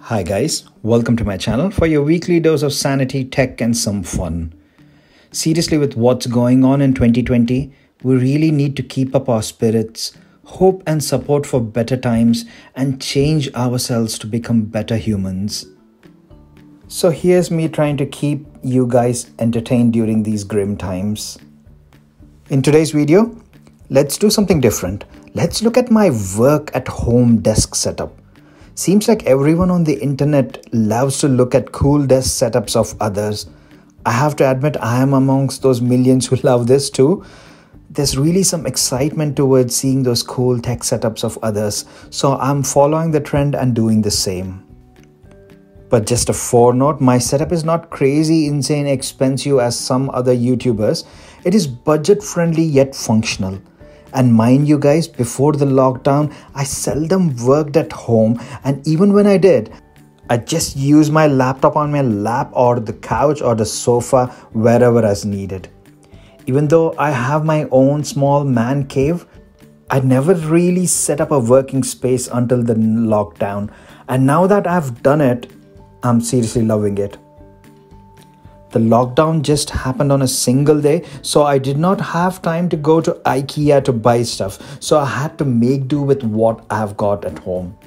Hi, guys, welcome to my channel for your weekly dose of sanity, tech, and some fun. Seriously, with what's going on in 2020, we really need to keep up our spirits, hope and support for better times, and change ourselves to become better humans. So, here's me trying to keep you guys entertained during these grim times. In today's video, let's do something different. Let's look at my work at home desk setup. Seems like everyone on the internet loves to look at cool desk setups of others. I have to admit, I am amongst those millions who love this too. There's really some excitement towards seeing those cool tech setups of others, so I'm following the trend and doing the same. But just a foreknote, my setup is not crazy, insane, expensive as some other YouTubers. It is budget friendly yet functional. And mind you guys, before the lockdown, I seldom worked at home, and even when I did, I just used my laptop on my lap or the couch or the sofa wherever as needed. Even though I have my own small man cave, I never really set up a working space until the lockdown. And now that I've done it, I'm seriously loving it. The lockdown just happened on a single day, so I did not have time to go to IKEA to buy stuff, so I had to make do with what I've got at home.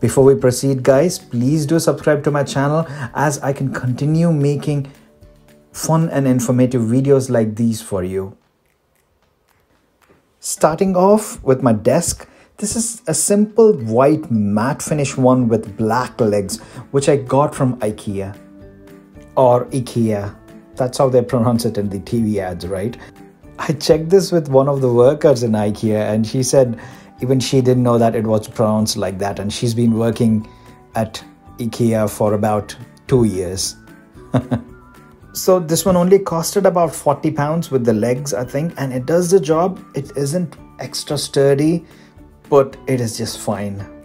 Before we proceed, guys, please do subscribe to my channel as I can continue making fun and informative videos like these for you. Starting off with my desk, this is a simple white matte finish one with black legs, which I got from IKEA or IKEA. That's how they pronounce it in the TV ads, right? I checked this with one of the workers in IKEA, and she said even she didn't know that it was pronounced like that, and she's been working at IKEA for about two years. so this one only costed about 40 pounds with the legs, I think, and it does the job. It isn't extra sturdy, but it is just fine.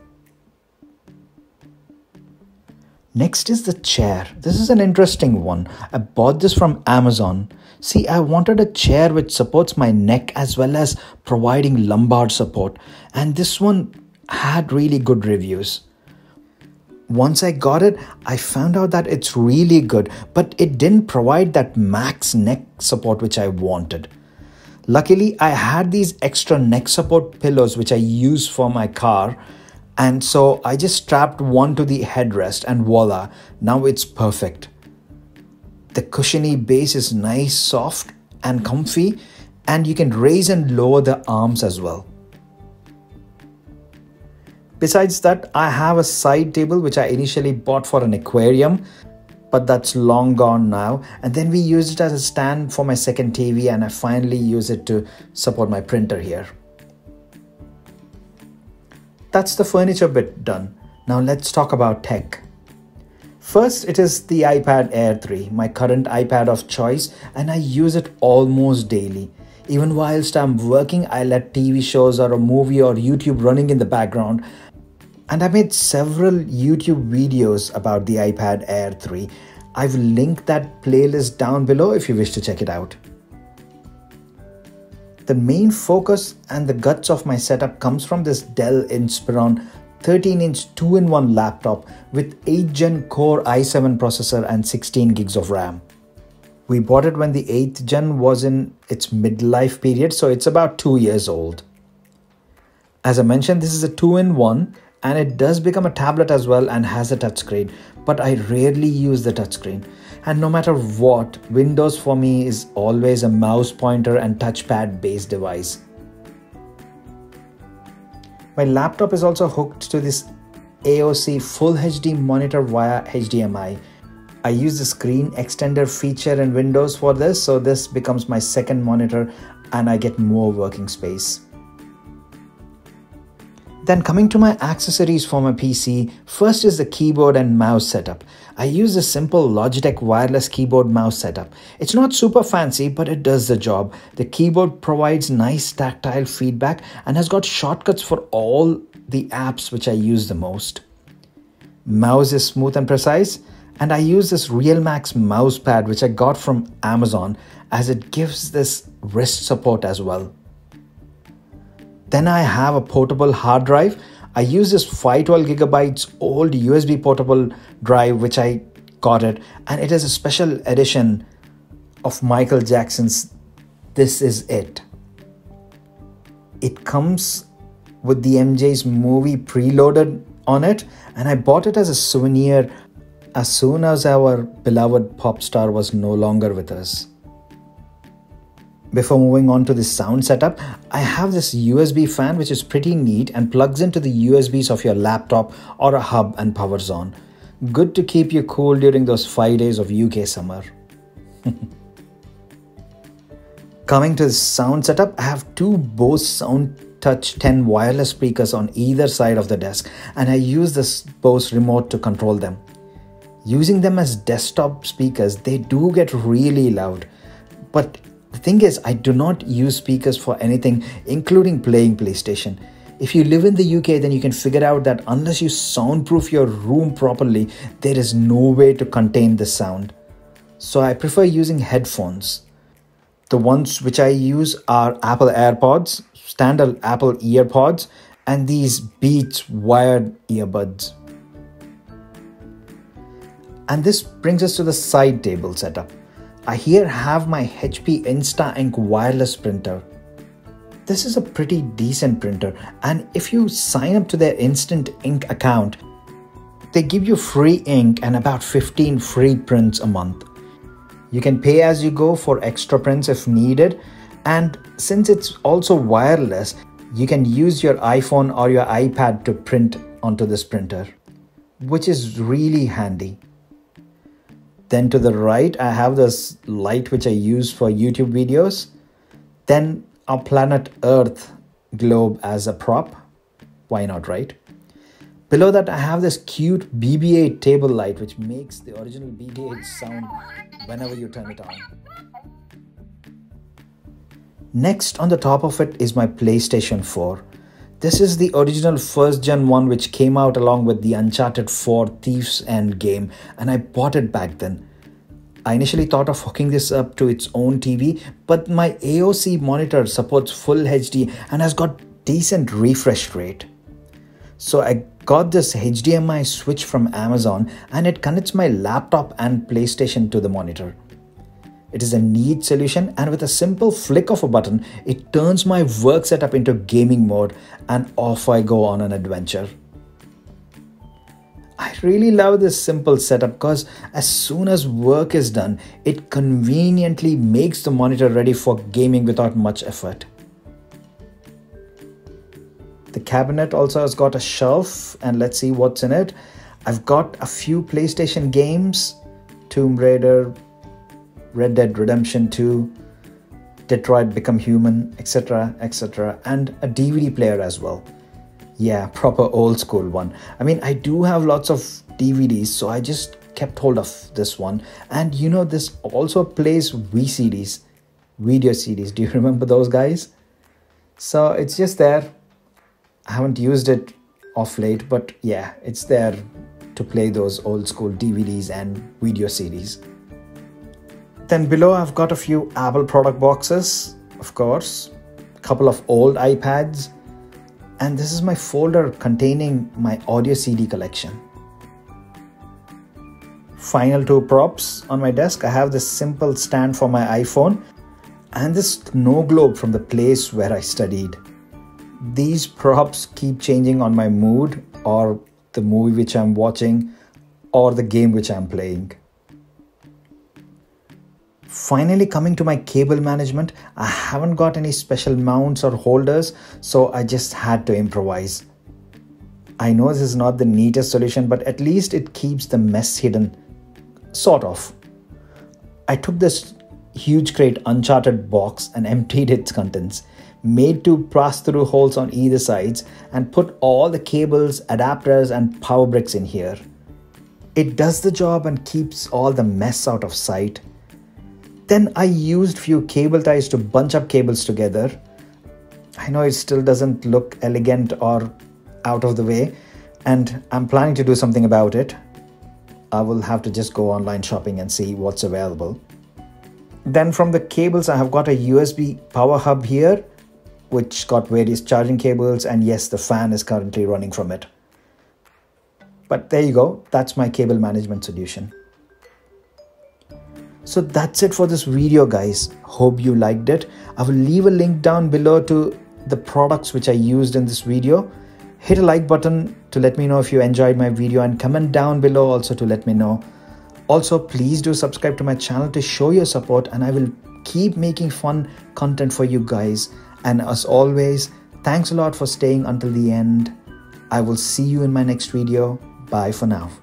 Next is the chair. This is an interesting one. I bought this from Amazon. See, I wanted a chair which supports my neck as well as providing lumbar support, and this one had really good reviews. Once I got it, I found out that it's really good, but it didn't provide that max neck support which I wanted. Luckily, I had these extra neck support pillows which I use for my car and so I just strapped one to the headrest and voila, now it's perfect. The cushiony base is nice, soft, and comfy, and you can raise and lower the arms as well. Besides that, I have a side table which I initially bought for an aquarium, but that's long gone now. And then we used it as a stand for my second TV, and I finally use it to support my printer here. That's the furniture bit done. Now let's talk about tech. First, it is the iPad Air 3, my current iPad of choice, and I use it almost daily. Even whilst I'm working, I let TV shows or a movie or YouTube running in the background. And I made several YouTube videos about the iPad Air 3. I've linked that playlist down below if you wish to check it out. The main focus and the guts of my setup comes from this Dell Inspiron 13-inch 2-in-1 laptop with 8th gen Core i7 processor and 16 gigs of RAM. We bought it when the 8th gen was in its midlife period, so it's about 2 years old. As I mentioned, this is a 2-in-1 and it does become a tablet as well and has a touchscreen, but I rarely use the touchscreen. And no matter what, Windows for me is always a mouse pointer and touchpad based device. My laptop is also hooked to this AOC Full HD monitor via HDMI. I use the screen extender feature in Windows for this, so this becomes my second monitor and I get more working space. Then coming to my accessories for my PC, first is the keyboard and mouse setup. I use a simple Logitech wireless keyboard mouse setup. It's not super fancy, but it does the job. The keyboard provides nice tactile feedback and has got shortcuts for all the apps which I use the most. Mouse is smooth and precise, and I use this RealMax mouse pad which I got from Amazon as it gives this wrist support as well. Then I have a portable hard drive. I use this 512 gigabytes old USB portable drive which I got it and it is a special edition of Michael Jackson's This Is It. It comes with the MJ's movie preloaded on it and I bought it as a souvenir as soon as our beloved pop star was no longer with us. Before moving on to the sound setup, I have this USB fan which is pretty neat and plugs into the USBs of your laptop or a hub and powers on. Good to keep you cool during those 5 days of UK summer. Coming to the sound setup, I have two Bose Sound Touch 10 wireless speakers on either side of the desk and I use this Bose remote to control them. Using them as desktop speakers, they do get really loud. But the thing is, I do not use speakers for anything, including playing PlayStation. If you live in the UK, then you can figure out that unless you soundproof your room properly, there is no way to contain the sound. So I prefer using headphones. The ones which I use are Apple AirPods, standard Apple EarPods, and these Beats wired earbuds. And this brings us to the side table setup. I here have my HP Instant Ink wireless printer. This is a pretty decent printer and if you sign up to their Instant Ink account, they give you free ink and about 15 free prints a month. You can pay as you go for extra prints if needed and since it's also wireless, you can use your iPhone or your iPad to print onto this printer, which is really handy. Then to the right, I have this light which I use for YouTube videos. Then our planet Earth globe as a prop. Why not, right? Below that, I have this cute BB8 table light which makes the original BB8 sound whenever you turn it on. Next on the top of it is my PlayStation 4. This is the original first gen one which came out along with the Uncharted 4 Thief's End game, and I bought it back then. I initially thought of hooking this up to its own TV, but my AOC monitor supports full HD and has got decent refresh rate. So I got this HDMI switch from Amazon and it connects my laptop and PlayStation to the monitor. It is a neat solution and with a simple flick of a button, it turns my work setup into gaming mode and off I go on an adventure. I really love this simple setup because as soon as work is done, it conveniently makes the monitor ready for gaming without much effort. The cabinet also has got a shelf and let's see what's in it. I've got a few PlayStation games, Tomb Raider, Red Dead Redemption 2, Detroit Become Human, etc., etc., and a DVD player as well. Yeah, proper old school one. I mean, I do have lots of DVDs, so I just kept hold of this one. And you know, this also plays VCDs, video CDs. Do you remember those guys? So it's just there. I haven't used it off late, but yeah, it's there to play those old school DVDs and video CDs. Then below I've got a few Apple product boxes, of course, a couple of old iPads, and this is my folder containing my audio CD collection. Final two props on my desk. I have this simple stand for my iPhone and this snow globe from the place where I studied. These props keep changing on my mood or the movie which I'm watching or the game which I'm playing. Finally, coming to my cable management, I haven't got any special mounts or holders, so I just had to improvise. I know this is not the neatest solution, but at least it keeps the mess hidden. Sort of. I took this huge crate Uncharted box and emptied its contents, made two pass through holes on either sides, and put all the cables, adapters, and power bricks in here. It does the job and keeps all the mess out of sight then I used few cable ties to bunch up cables together. I know it still doesn't look elegant or out of the way, and I'm planning to do something about it. I will have to just go online shopping and see what's available. Then from the cables, I have got a USB power hub here, which got various charging cables and yes the fan is currently running from it but there you go that's my cable management solution so that's it for this video guys. Hope you liked it. I will leave a link down below to the products which i used in this video. Hit a like button to let me know if you enjoyed my video and comment down below also to let me know. Also please do subscribe to my channel to show your support and i will keep making fun content for you guys. And as always thanks a lot for staying until the end. I will see you in my next video. Bye for now